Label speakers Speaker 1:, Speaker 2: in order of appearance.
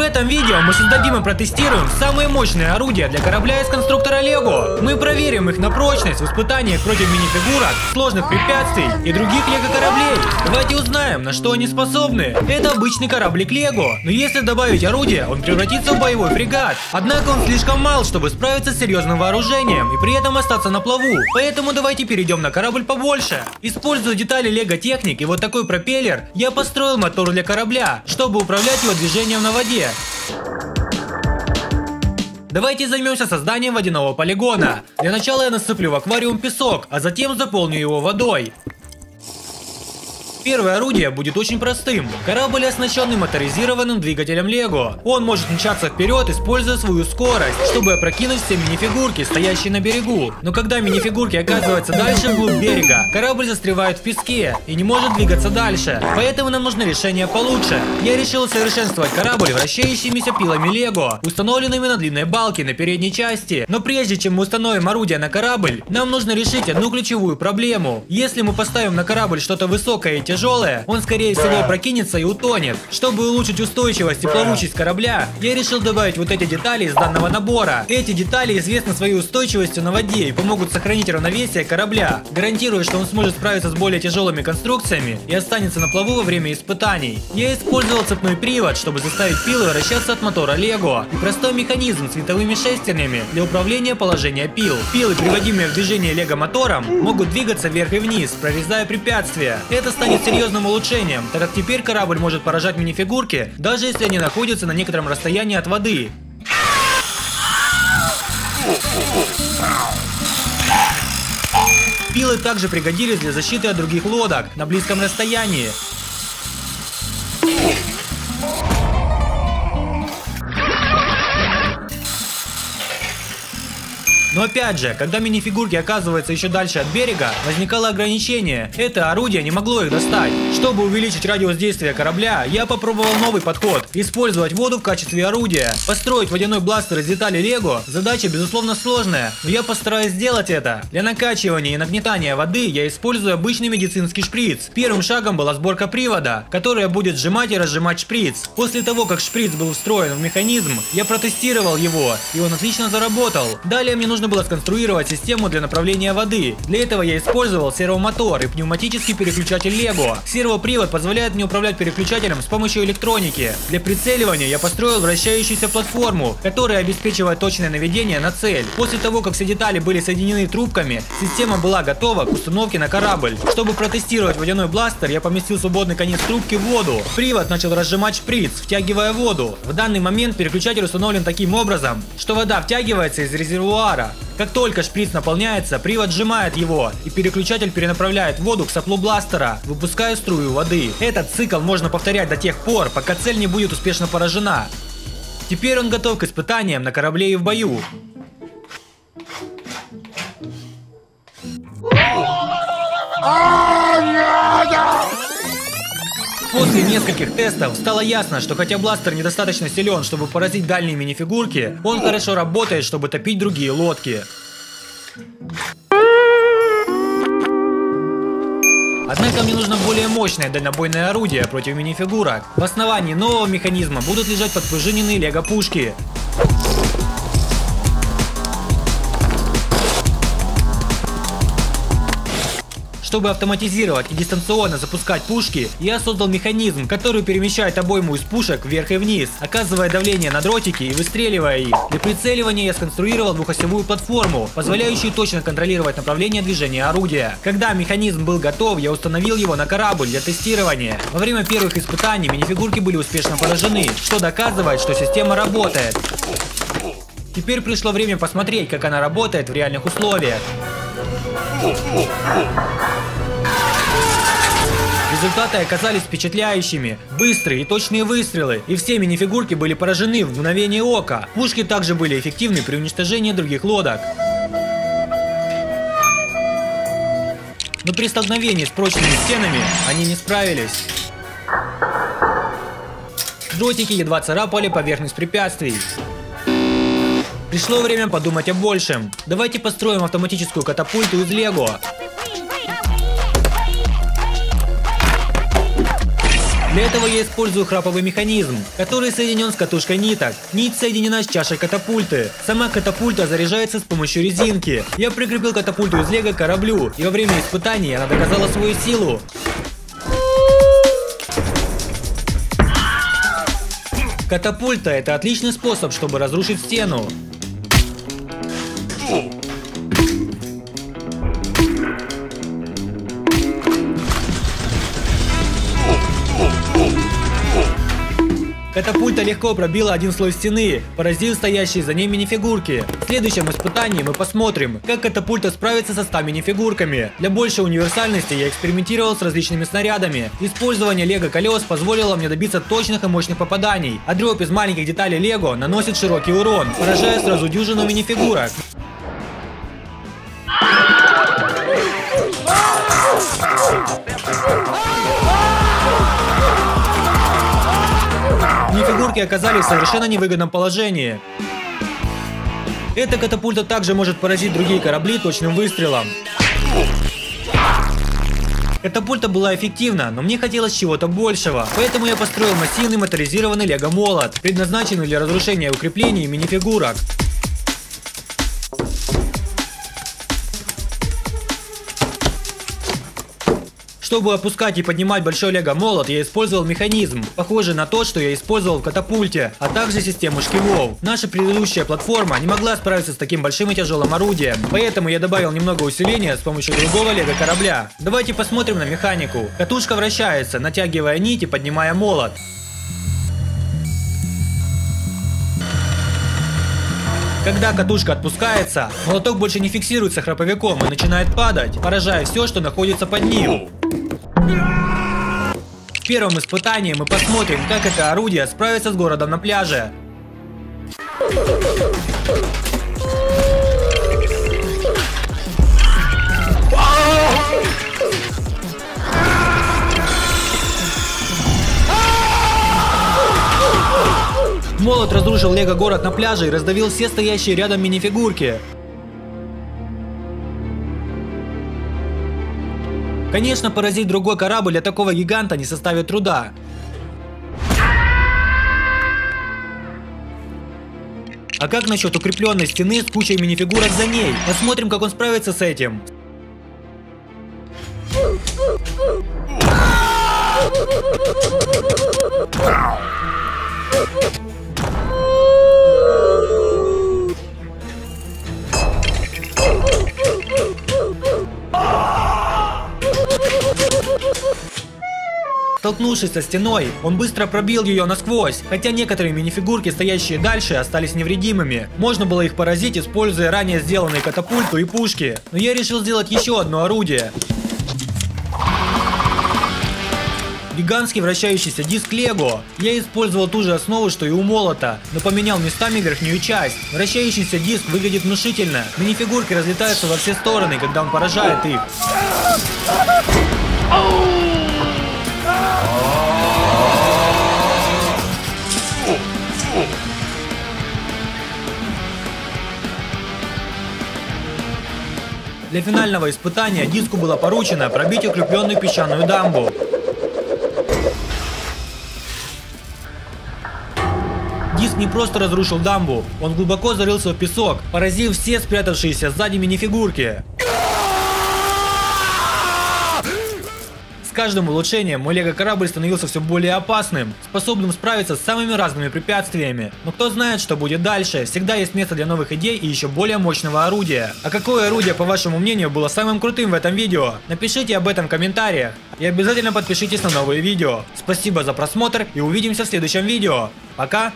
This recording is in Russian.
Speaker 1: В этом видео мы создадим и протестируем самые мощные орудия для корабля из конструктора Лего. Мы проверим их на прочность в испытаниях против минифигурок, сложных препятствий и других Лего кораблей. Давайте узнаем, на что они способны. Это обычный кораблик Лего, но если добавить орудие, он превратится в боевой фрегат. Однако он слишком мал, чтобы справиться с серьезным вооружением и при этом остаться на плаву. Поэтому давайте перейдем на корабль побольше. Используя детали Лего Техник и вот такой пропеллер, я построил мотор для корабля, чтобы управлять его движением на воде. Давайте займемся созданием водяного полигона. Для начала я насыплю в аквариум песок, а затем заполню его водой. Первое орудие будет очень простым. Корабль оснащенный моторизированным двигателем Лего. Он может мчаться вперед, используя свою скорость, чтобы опрокинуть все минифигурки, стоящие на берегу. Но когда минифигурки оказываются дальше вглубь берега, корабль застревает в песке и не может двигаться дальше. Поэтому нам нужно решение получше. Я решил совершенствовать корабль вращающимися пилами Лего, установленными на длинной балке на передней части. Но прежде чем мы установим орудие на корабль, нам нужно решить одну ключевую проблему. Если мы поставим на корабль что-то высокое и тяжелое, он скорее всего прокинется и утонет. Чтобы улучшить устойчивость и плавучесть корабля, я решил добавить вот эти детали из данного набора. Эти детали известны своей устойчивостью на воде и помогут сохранить равновесие корабля, гарантируя, что он сможет справиться с более тяжелыми конструкциями и останется на плаву во время испытаний. Я использовал цепной привод, чтобы заставить пилы вращаться от мотора Лего, и простой механизм с винтовыми шестернями для управления положения пил. Пилы, приводимые в движение Лего мотором, могут двигаться вверх и вниз, прорезая препятствия. Это станет серьезным улучшением, так как теперь корабль может поражать минифигурки, даже если они находятся на некотором расстоянии от воды. Пилы также пригодились для защиты от других лодок на близком расстоянии. Но опять же, когда минифигурки оказываются еще дальше от берега, возникало ограничение. Это орудие не могло их достать. Чтобы увеличить радиус действия корабля, я попробовал новый подход. Использовать воду в качестве орудия. Построить водяной бластер из деталей Лего – задача безусловно сложная, но я постараюсь сделать это. Для накачивания и нагнетания воды я использую обычный медицинский шприц. Первым шагом была сборка привода, которая будет сжимать и разжимать шприц. После того, как шприц был встроен в механизм, я протестировал его, и он отлично заработал. Далее мне нужно было сконструировать систему для направления воды. Для этого я использовал сервомотор и пневматический переключатель Lego. Сервопривод позволяет мне управлять переключателем с помощью электроники. Для прицеливания я построил вращающуюся платформу, которая обеспечивает точное наведение на цель. После того, как все детали были соединены трубками, система была готова к установке на корабль. Чтобы протестировать водяной бластер, я поместил свободный конец трубки в воду. Привод начал разжимать шприц, втягивая воду. В данный момент переключатель установлен таким образом, что вода втягивается из резервуара. Как только шприц наполняется, привод сжимает его, и переключатель перенаправляет воду к соплу бластера, выпуская струю воды. Этот цикл можно повторять до тех пор, пока цель не будет успешно поражена. Теперь он готов к испытаниям на корабле и в бою. После нескольких тестов стало ясно, что хотя бластер недостаточно силен, чтобы поразить дальние минифигурки, он хорошо работает, чтобы топить другие лодки. Однако мне нужно более мощное дальнобойное орудие против минифигурок. В основании нового механизма будут лежать подпружиненные лего-пушки. Чтобы автоматизировать и дистанционно запускать пушки, я создал механизм, который перемещает обойму из пушек вверх и вниз, оказывая давление на дротики и выстреливая их. Для прицеливания я сконструировал двухосевую платформу, позволяющую точно контролировать направление движения орудия. Когда механизм был готов, я установил его на корабль для тестирования. Во время первых испытаний минифигурки были успешно поражены, что доказывает, что система работает. Теперь пришло время посмотреть, как она работает в реальных условиях. Результаты оказались впечатляющими. Быстрые и точные выстрелы, и все минифигурки были поражены в мгновение ока. Пушки также были эффективны при уничтожении других лодок. Но при столкновении с прочными стенами они не справились. Дротики едва царапали поверхность препятствий. Пришло время подумать о большем. Давайте построим автоматическую катапульту из Лего. Для этого я использую храповый механизм, который соединен с катушкой ниток. Нить соединена с чашей катапульты. Сама катапульта заряжается с помощью резинки. Я прикрепил катапульту из лего к кораблю, и во время испытаний она доказала свою силу. Катапульта – это отличный способ, чтобы разрушить стену. Катапульта легко пробила один слой стены, поразив стоящие за ней минифигурки. В следующем испытании мы посмотрим, как катапульта справится со 100 минифигурками. Для большей универсальности я экспериментировал с различными снарядами. Использование лего колес позволило мне добиться точных и мощных попаданий, а дроп из маленьких деталей лего наносит широкий урон, поражая сразу дюжину минифигурок. Фигурки оказались в совершенно невыгодном положении. Эта катапульта также может поразить другие корабли точным выстрелом. Катапульта была эффективна, но мне хотелось чего-то большего, поэтому я построил массивный моторизированный лего-молот, предназначенный для разрушения укреплений и минифигурок. Чтобы опускать и поднимать большой лего молот, я использовал механизм, похожий на тот, что я использовал в катапульте, а также систему шкивов. Наша предыдущая платформа не могла справиться с таким большим и тяжелым орудием, поэтому я добавил немного усиления с помощью другого лего корабля. Давайте посмотрим на механику. Катушка вращается, натягивая нить и поднимая молот. Когда катушка отпускается, молоток больше не фиксируется храповиком и начинает падать, поражая все, что находится под ним. В первом испытании мы посмотрим, как это орудие справится с городом на пляже. Молот разрушил лего-город на пляже и раздавил все стоящие рядом минифигурки. Конечно, поразить другой корабль для такого гиганта не составит труда. А как насчет укрепленной стены с кучей минифигурок за ней? Посмотрим, как он справится с этим. Столкнувшись со стеной, он быстро пробил ее насквозь, хотя некоторые минифигурки, стоящие дальше, остались невредимыми. Можно было их поразить, используя ранее сделанные катапульту и пушки. Но я решил сделать еще одно орудие. Гигантский вращающийся диск Лего. Я использовал ту же основу, что и у молота, но поменял местами верхнюю часть. Вращающийся диск выглядит внушительно. Минифигурки разлетаются во все стороны, когда он поражает их. Для финального испытания диску было поручено пробить укрепленную песчаную дамбу. Диск не просто разрушил дамбу, он глубоко зарылся в песок, поразив все спрятавшиеся сзади минифигурки. Каждым улучшением мой лего-корабль становился все более опасным, способным справиться с самыми разными препятствиями. Но кто знает, что будет дальше, всегда есть место для новых идей и еще более мощного орудия. А какое орудие, по вашему мнению, было самым крутым в этом видео? Напишите об этом в комментариях. И обязательно подпишитесь на новые видео. Спасибо за просмотр и увидимся в следующем видео. Пока!